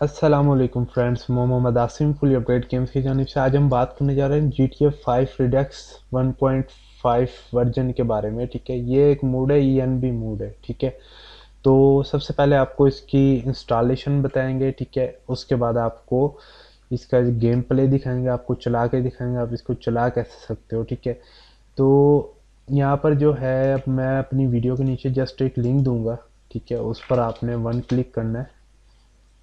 Aslam friends Mohammed Asim full update games की जानब से आज हम बात करने जा रहे हैं G T F five redux one point five version के बारे में, ठीक है? ये एक मूड है ई एन बी मूड है, ठीक है? तो सबसे पहले आपको इसकी इंस्टॉलेशन बताएँगे, ठीक है? उसके बाद आपको इसका गेम प्ले दिखाएँगे, आपको चला के दिखाएँगे, आप इसको चला कैसे सकते हो, ठीक है? तो यहाँ पर जो है अब मैं अपनी वीडियो के नीचे जस्ट एक लिंक दूँगा, ठीक है? उस पर आपने वन क्लिक करना है।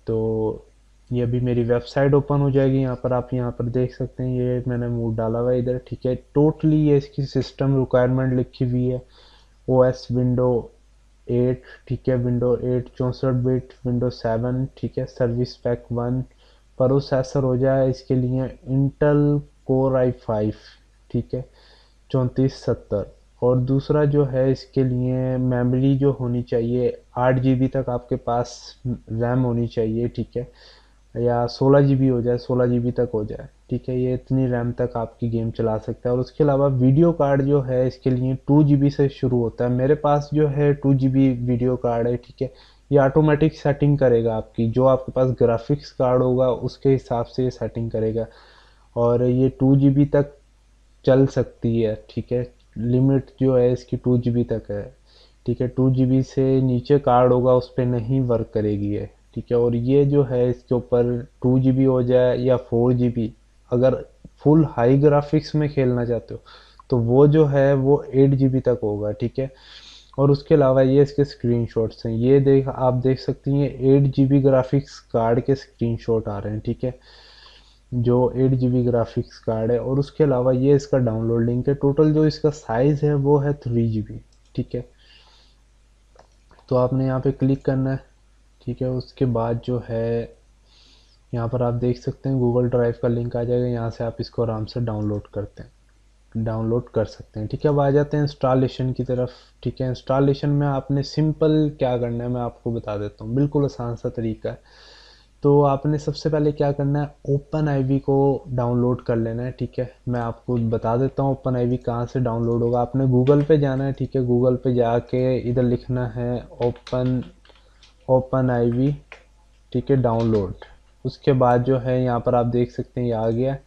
तो ये अभी मेरी वेबसाइट ओपन हो जाएगी, यहाँ पर आप यहाँ पर देख सकते हैं, ये मैंने मूड डाला हुआ है इधर, ठीक है। टोटली ये इसकी सिस्टम रिक्वायरमेंट लिखी हुई है। ओ एस विंडो एट ठीक है विंडो एट चौंसठ बिट विंडो सेवन ठीक है सर्विस पैक वन प्रोसेसर हो जाए इसके लिए इंटल कोर आई फाइव ठीक है, चौंतीस सत्तर। और दूसरा जो है इसके लिए मेमोरी जो होनी चाहिए आठ जी तक आपके पास रैम होनी चाहिए, ठीक है? या सोलह जी हो जाए, सोलह जी तक हो जाए, ठीक है? ये इतनी रैम तक आपकी गेम चला सकता है। और उसके अलावा वीडियो कार्ड जो है, इसके लिए टू जी से शुरू होता है। मेरे पास जो है टू जी वीडियो कार्ड है, ठीक है? ये ऑटोमेटिक सेटिंग करेगा आपकी। जो आपके पास ग्राफिक्स कार्ड होगा, उसके हिसाब से ये सेटिंग करेगा। और ये टू जी तक चल सकती है, ठीक है? लिमिट जो है, इसकी टू जी तक है। ठीक है टू जी से नीचे कार्ड होगा, उस पर नहीं वर्क करेगी है ठीक है? और ये जो है, इसके ऊपर टू जी हो जाए या फोर जी अगर फुल हाई ग्राफिक्स में खेलना चाहते हो तो वो जो है, वो एट जी तक होगा, ठीक है? और उसके अलावा ये इसके स्क्रीनशॉट्स हैं, ये देख, आप देख सकती हैं एट जी ग्राफिक्स कार्ड के स्क्रीनशॉट आ रहे हैं, ठीक है? जो eight G B graphics card है, और उसके अलावा ये इसका डाउनलोड लिंक है टोटल जो इसका साइज़ है, वो है थ्री जी बी ठीक है? तो आपने यहाँ पे क्लिक करना है। ठीक है, उसके बाद जो है, यहाँ पर आप देख सकते हैं गूगल ड्राइव का लिंक आ जाएगा। यहाँ से आप इसको आराम से डाउनलोड करते हैं। डाउनलोड कर सकते हैं। ठीक है, अब आ जाते हैं इंस्टॉलेशन की तरफ़। ठीक है इंस्टॉलेशन में आपने सिंपल क्या करना है मैं आपको बता देता हूँ। बिल्कुल आसान सा तरीका है। तो आपने सबसे पहले क्या करना है? ओपन आईवी को डाउनलोड कर लेना है, ठीक है? मैं आपको बता देता हूँ ओपन आईवी कहाँ से डाउनलोड होगा। आपने गूगल पे जाना है, ठीक है? गूगल पे जाके इधर लिखना है ओपन ओपन आईवी ठीक है? डाउनलोड उसके बाद जो है, यहाँ पर आप देख सकते हैं, ये आ गया।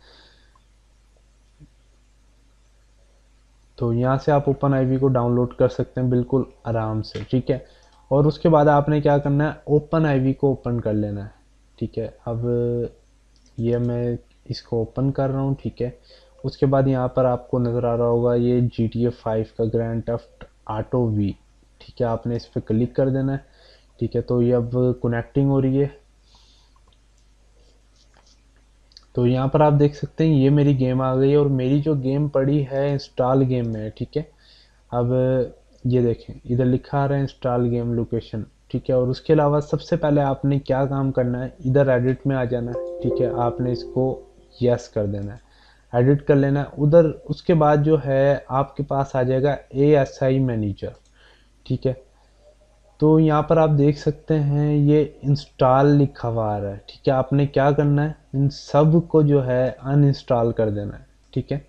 तो यहाँ से आप ओपन आईवी को डाउनलोड कर सकते हैं, बिल्कुल आराम से, ठीक है? और उसके बाद आपने क्या करना है? ओपन आईवी को ओपन कर लेना है। ठीक है, अब, ये मैं इसको ओपन कर रहा हूँ, ठीक है। उसके बाद यहाँ पर आपको नज़र आ रहा होगा, ये जी टी ए फाइव का ग्रैंड टफ्ट आटो वी ठीक है, आपने इस पर क्लिक कर देना है, ठीक है। तो ये अब कनेक्टिंग हो रही है। तो यहाँ पर आप देख सकते हैं, ये मेरी गेम आ गई है और मेरी जो गेम पड़ी है इंस्टॉल गेम में, ठीक है। अब, ये देखें, इधर लिखा आ रहा है इंस्टॉल गेम लोकेशन ठीक है? और उसके अलावा सबसे पहले आपने क्या काम करना है? इधर एडिट में आ जाना है ठीक है? आपने इसको यस कर देना है। एडिट कर लेना है। उधर उसके बाद जो है, आपके पास आ जाएगा ए एस आई मैनेजर ठीक है? तो यहाँ पर आप देख सकते हैं, ये इंस्टॉल लिखा हुआ आ रहा है, ठीक है? आपने क्या करना है? इन सबको जो है अनइंस्टॉल कर देना है, ठीक है?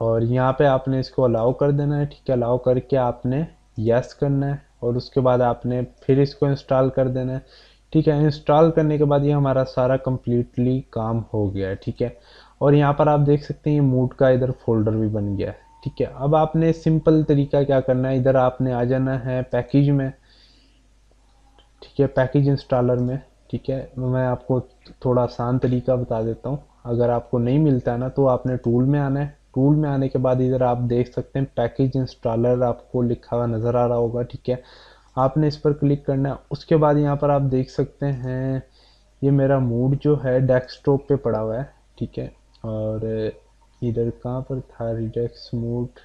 और यहाँ पे आपने इसको अलाउ कर देना है, ठीक है? अलाउ करके आपने यस करना है। और उसके बाद आपने फिर इसको इंस्टॉल कर देना है। ठीक है इंस्टॉल करने के बाद ये हमारा सारा कम्प्लीटली काम हो गया है, ठीक है? और यहाँ पर आप देख सकते हैं ये मूड का इधर फोल्डर भी बन गया है, ठीक है? अब आपने सिंपल तरीका क्या करना है? इधर आपने आ जाना है पैकेज में, ठीक है? पैकेज इंस्टॉलर में, ठीक है? मैं आपको थोड़ा आसान तरीका बता देता हूँ। अगर आपको नहीं मिलता है ना तो आपने टूल में आना है। टूल में आने के बाद इधर आप देख सकते हैं पैकेज इंस्टॉलर आपको लिखा हुआ नज़र आ रहा होगा, ठीक है? आपने इस पर क्लिक करना है। उसके बाद यहाँ पर आप देख सकते हैं, ये मेरा मूड जो है डेस्कटॉप पे पड़ा हुआ है, ठीक है? और इधर कहाँ पर था? रिडेक्स मूड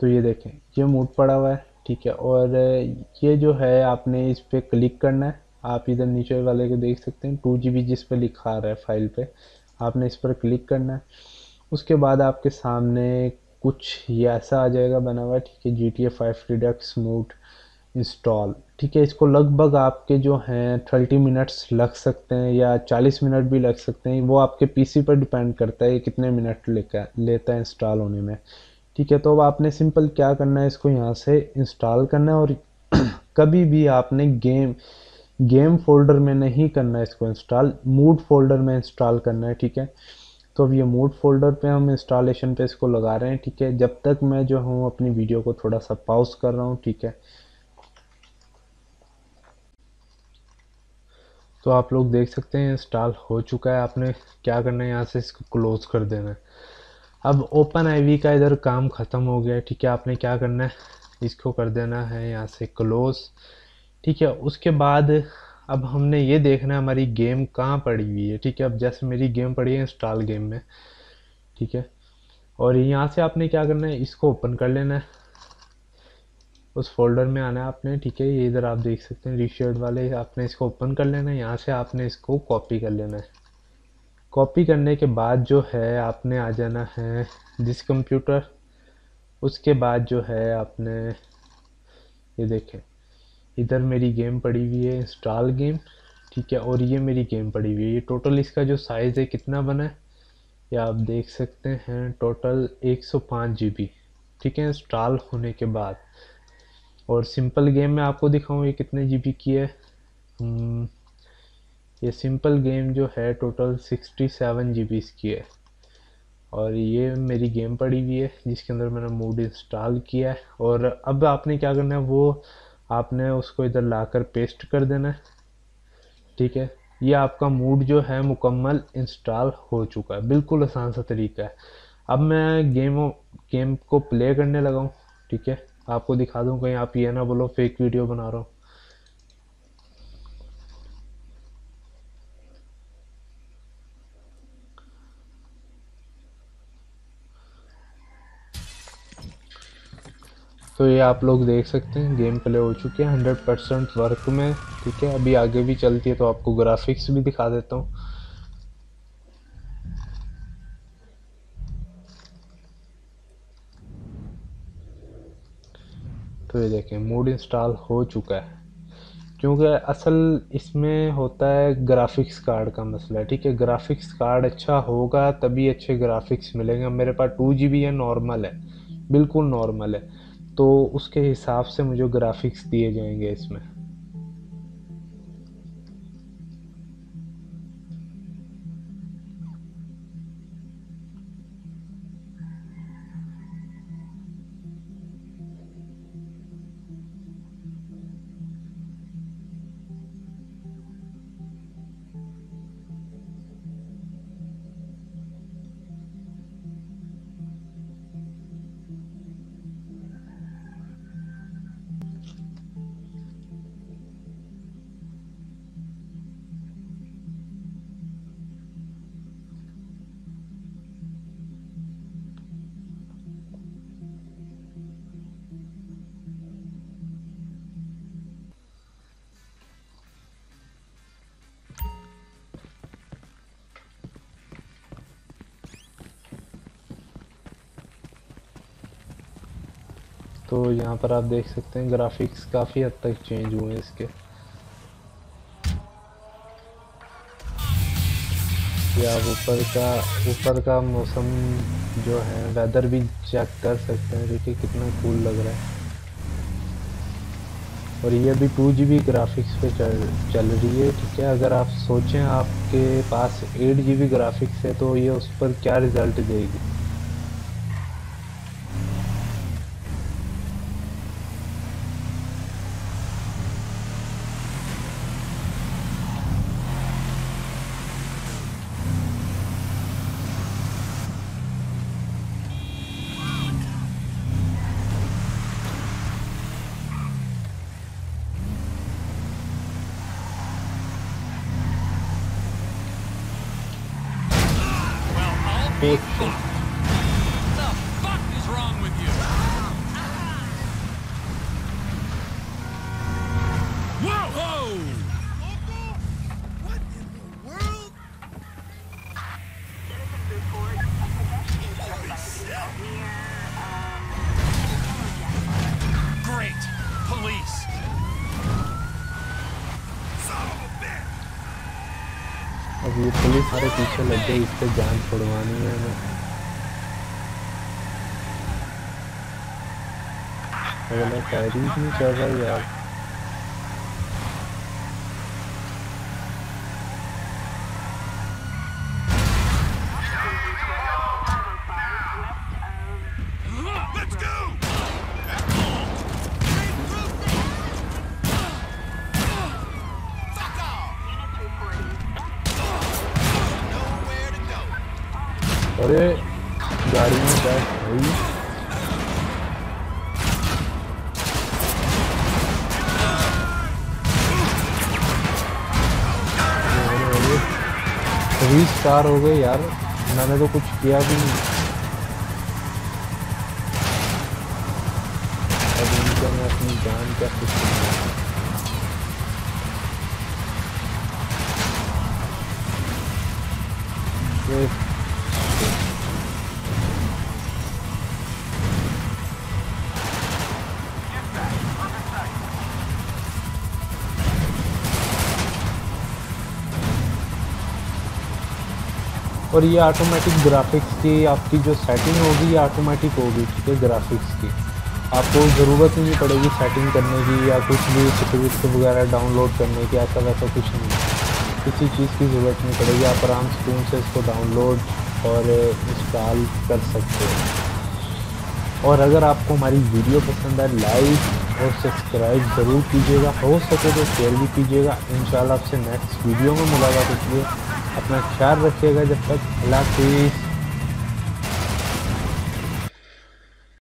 तो ये देखें, ये मूड पड़ा हुआ है, ठीक है? और ये जो है, आपने इस पर क्लिक करना है। आप इधर नीचे वाले को देख सकते हैं टू जी जिस पे लिखा आ रहा है फ़ाइल पे। आपने इस पर क्लिक करना है। उसके बाद आपके सामने कुछ ये ऐसा आ जाएगा बना हुआ, ठीक है G T A five redux mod install ठीक है, इसको लगभग आपके जो हैं थर्टी मिनट्स लग सकते हैं या चालीस मिनट भी लग सकते हैं, वो आपके पीसी पर डिपेंड करता है कितने मिनट लेकर लेता है इंस्टॉल होने में, ठीक है तो अब आपने सिंपल क्या करना है, इसको यहाँ से इंस्टॉल करना है और कभी भी आपने गेम गेम फोल्डर में नहीं करना है इसको इंस्टॉल मूड फोल्डर में इंस्टॉल करना है, ठीक है तो अब ये मूड फोल्डर पे हम इंस्टॉलेशन पे इसको लगा रहे हैं, ठीक है? जब तक मैं जो हूँ, अपनी वीडियो को थोड़ा सा पॉज कर रहा हूँ, ठीक है? तो आप लोग देख सकते हैं इंस्टॉल हो चुका है। आपने क्या करना है? यहाँ से इसको क्लोज कर देना है। अब ओपन आईवी का इधर काम ख़त्म हो गया ठीक है? आपने क्या करना है? इसको कर देना है यहाँ से क्लोज ठीक है? उसके बाद अब हमने ये देखना है हमारी गेम कहाँ पड़ी हुई है, ठीक है? अब जैसे मेरी गेम पड़ी है इंस्टॉल गेम में, ठीक है? और यहाँ से आपने क्या करना है, इसको ओपन कर लेना है। उस फोल्डर में आना है आपने, ठीक है? ये इधर आप देख सकते हैं रिशेड वाले, आपने इसको ओपन कर लेना है। यहाँ से आपने इसको कॉपी कर लेना है। कॉपी करने के बाद जो है, आपने आ जाना है दिस कंप्यूटर उसके बाद जो है, आपने, ये देखें। इधर मेरी गेम पड़ी हुई है इंस्टॉल गेम ठीक है और ये मेरी गेम पड़ी हुई है। ये टोटल इसका जो साइज़ है कितना बना है? ये आप देख सकते हैं टोटल 105 जीबी ठीक है इंस्टॉल होने के बाद। और सिंपल गेम में आपको दिखाऊँ ये कितने जीबी की है? हम्म, ये सिंपल गेम जो है टोटल सिक्सटी सेवन जी की है। और ये मेरी गेम पड़ी हुई है जिसके अंदर मैंने मूड इंस्टॉल किया है। और अब आपने क्या करना है वो आपने उसको इधर लाकर पेस्ट कर देना है। ठीक है? ये आपका मूड जो है मुकम्मल इंस्टॉल हो चुका है। बिल्कुल आसान सा तरीका है। अब मैं गेम गेम को प्ले करने लगाऊँ ठीक है? आपको दिखा दूँ कहीं आप ये ना बोलो फेक वीडियो बना रहा हूँ। तो ये आप लोग देख सकते हैं गेम प्ले हो चुके हैं हंड्रेड परसेंट वर्क में, ठीक है? अभी आगे भी चलती है तो आपको ग्राफिक्स भी दिखा देता हूँ। तो ये देखें मूड इंस्टॉल हो चुका है। क्योंकि असल इसमें होता है ग्राफिक्स कार्ड का मसला, ठीक है? ग्राफिक्स कार्ड अच्छा होगा तभी अच्छे ग्राफिक्स मिलेंगे। मेरे पास टू जी बी है नॉर्मल है। बिल्कुल नॉर्मल है। तो उसके हिसाब से मुझे ग्राफिक्स दिए जाएँगे इसमें। तो यहाँ पर आप देख सकते हैं ग्राफिक्स काफ़ी हद तक चेंज हुए हैं इसके। आप ऊपर का ऊपर का मौसम जो है वेदर भी चेक कर सकते हैं, देखिए कितना कूल लग रहा है। और ये अभी टू जी बी ग्राफिक्स पे चल चल रही है, ठीक है? अगर आप सोचें आपके पास एट जी बी ग्राफिक्स है तो ये उस पर क्या रिज़ल्ट देगी? puta. पीछे लग गई इस पर जान छुड़वानी है हमें। अगला शायरी नहीं कर रहा यार। अरे, गाड़ी में बैठ भाई। सभी स्टार हो गए यार। मैंने तो कुछ किया भी नहीं। अब इनको मैं अपनी जान क्या कुछ ये और ये ऑटोमेटिक ग्राफिक्स की आपकी जो सेटिंग होगी, ये ऑटोमेटिक होगी, ठीक है ग्राफिक्स की। आपको ज़रूरत ही नहीं पड़ेगी सेटिंग करने की या कुछ भी सर्टिफिकेट वगैरह डाउनलोड करने की, ऐसा वैसा कुछ नहीं। किसी चीज़ की ज़रूरत नहीं पड़ेगी, आप आराम से फ़ोन से इसको डाउनलोड और इंस्टॉल कर सकते हो। और अगर आपको हमारी वीडियो पसंद आए लाइक और सब्सक्राइब ज़रूर कीजिएगा। हो सके तो शेयर भी कीजिएगा। इंशाल्लाह आपसे नेक्स्ट वीडियो में मुलाकात होती है। अपना ख्याल रखिएगा जब तक अल्लाह हाफिज़।